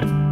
you